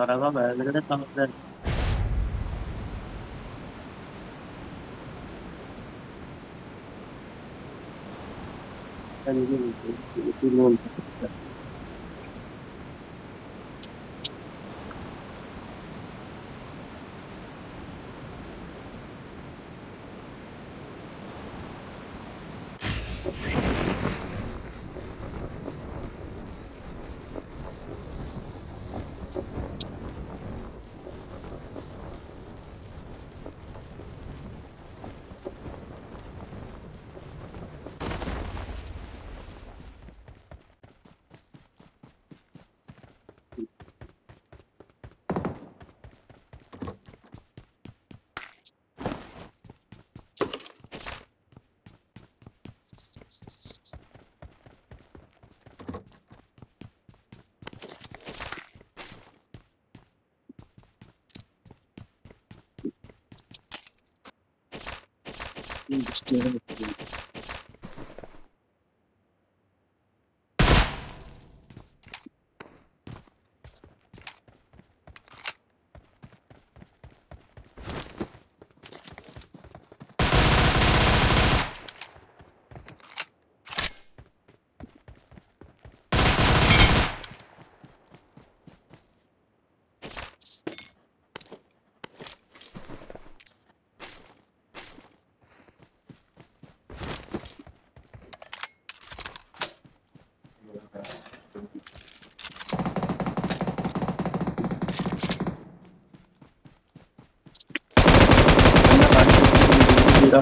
araba belgede tanıtlar. Hadi gelin. Bir yol tutacağız. Ko.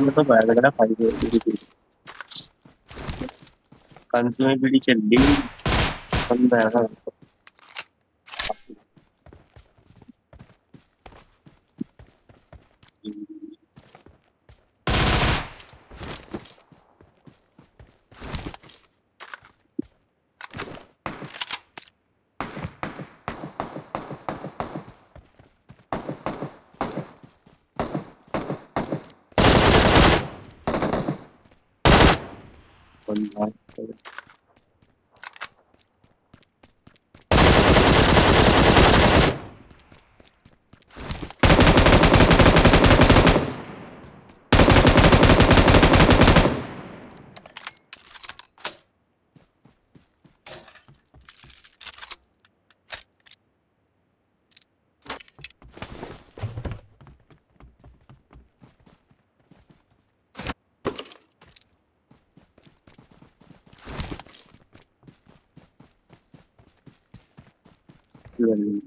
मतलब बाहर का फाइव कंस में बीड़ी चल रही बंद है tama na. Uh, del,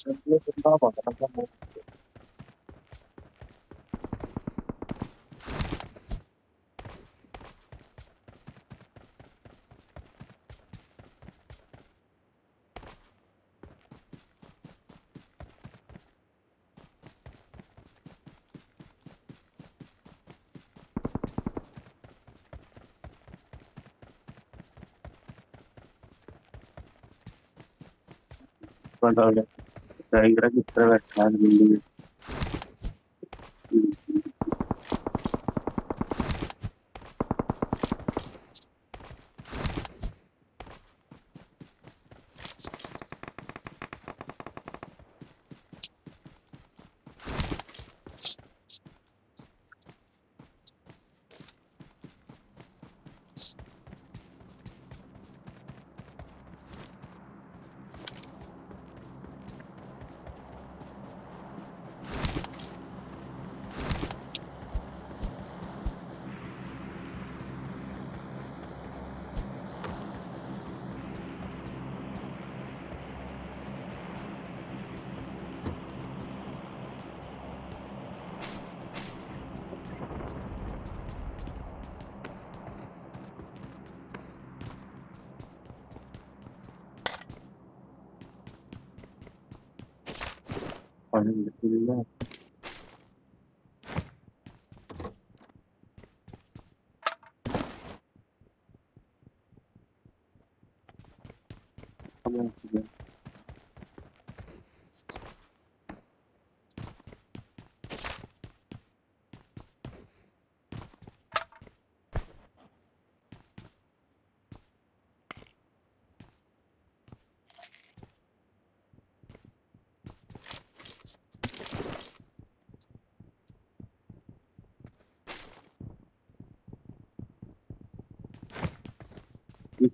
直接跟。了。का एक रजिस्टर बैठा है பணிபுரிந்த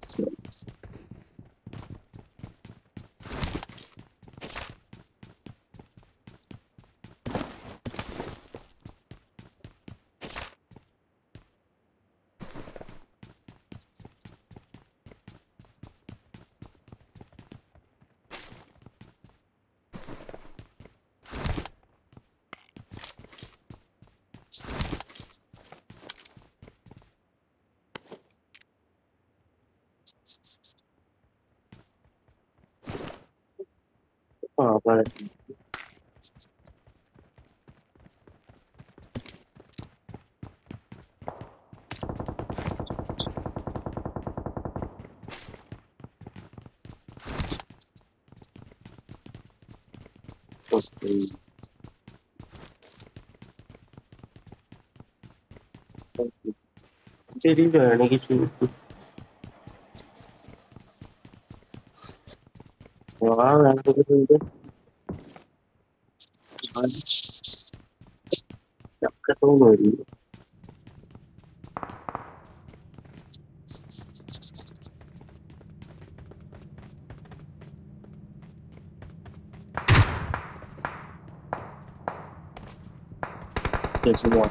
是。あ、バレてる。Please. Thank you. There is a negation. There's one.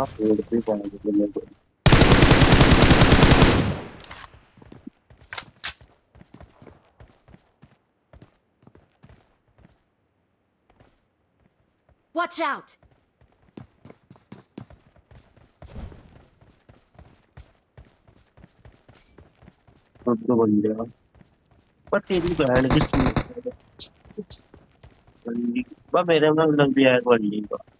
top of the people I just remember. Watch out! But he is behind. But I don't know if.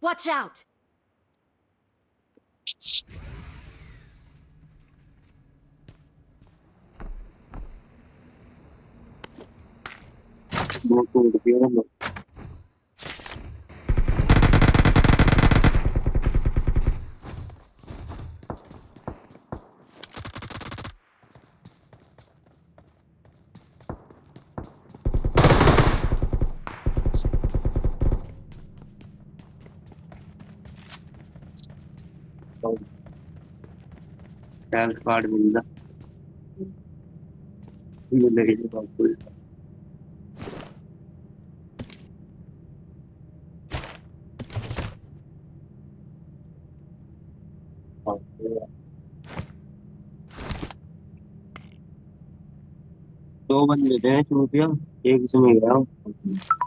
Watch out! Mau tuh kepikiran health card मिलना मिलेगा दो बंदे थे हैं चूतिया एक समय गया।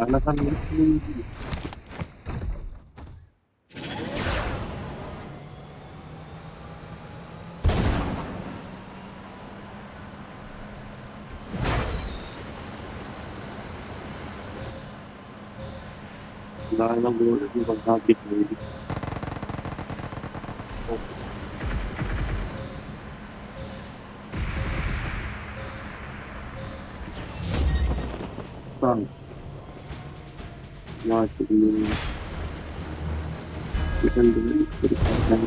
Karena kan itu. Wala nang gulo ng mo. Bukan jadi berkaitan